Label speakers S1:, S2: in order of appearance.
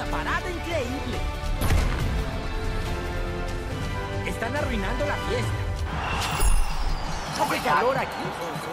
S1: una parada increíble. Están arruinando la fiesta. Hace calor aquí.